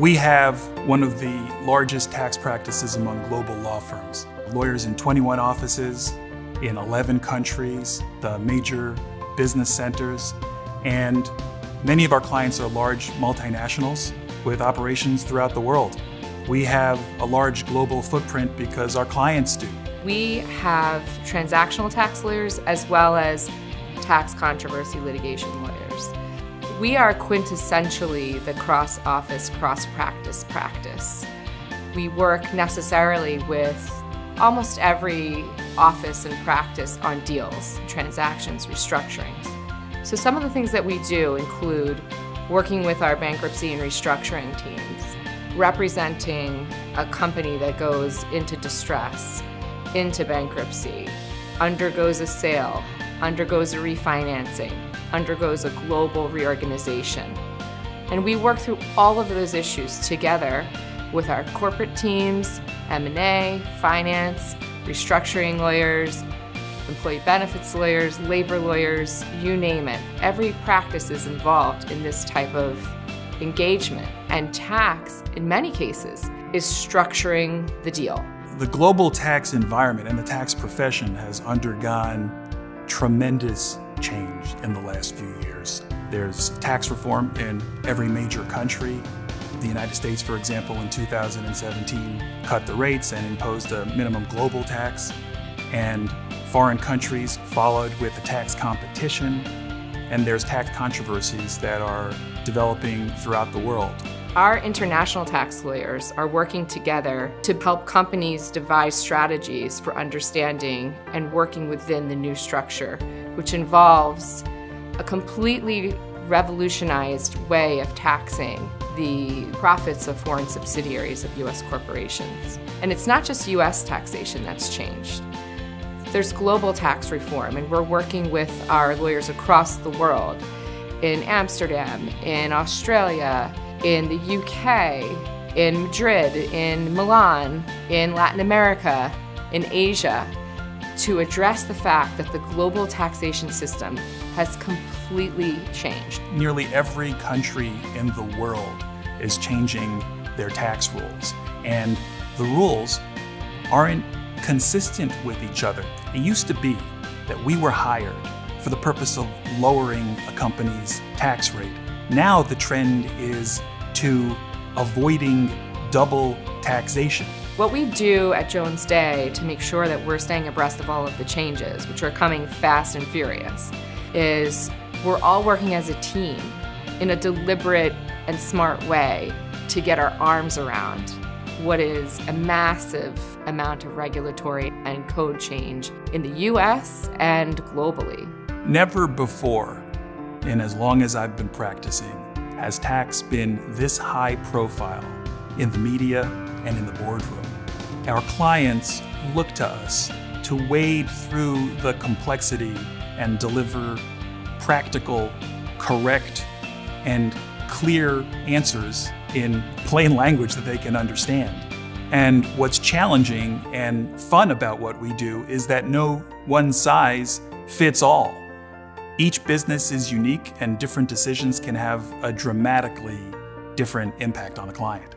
We have one of the largest tax practices among global law firms. Lawyers in 21 offices, in 11 countries, the major business centers, and many of our clients are large multinationals with operations throughout the world. We have a large global footprint because our clients do. We have transactional tax lawyers as well as tax controversy litigation lawyers. We are quintessentially the cross office, cross practice practice. We work necessarily with almost every office and practice on deals, transactions, restructurings. So some of the things that we do include working with our bankruptcy and restructuring teams, representing a company that goes into distress, into bankruptcy, undergoes a sale, undergoes a refinancing, undergoes a global reorganization. And we work through all of those issues together with our corporate teams, M&A, finance, restructuring lawyers, employee benefits lawyers, labor lawyers, you name it. Every practice is involved in this type of engagement. And tax, in many cases, is structuring the deal. The global tax environment and the tax profession has undergone tremendous change in the last few years. There's tax reform in every major country. The United States, for example, in 2017 cut the rates and imposed a minimum global tax, and foreign countries followed with a tax competition, and there's tax controversies that are developing throughout the world. Our international tax lawyers are working together to help companies devise strategies for understanding and working within the new structure, which involves a completely revolutionized way of taxing the profits of foreign subsidiaries of U.S. corporations. And it's not just U.S. taxation that's changed. There's global tax reform, and we're working with our lawyers across the world in Amsterdam, in Australia, in the UK, in Madrid, in Milan, in Latin America, in Asia, to address the fact that the global taxation system has completely changed. Nearly every country in the world is changing their tax rules, and the rules aren't consistent with each other. It used to be that we were hired for the purpose of lowering a company's tax rate. Now the trend is to avoiding double taxation. What we do at Jones Day to make sure that we're staying abreast of all of the changes, which are coming fast and furious, is we're all working as a team in a deliberate and smart way to get our arms around what is a massive amount of regulatory and code change in the US and globally. Never before, in as long as I've been practicing, has tax been this high profile in the media and in the boardroom. Our clients look to us to wade through the complexity and deliver practical, correct, and clear answers in plain language that they can understand. And what's challenging and fun about what we do is that no one size fits all. Each business is unique and different decisions can have a dramatically different impact on the client.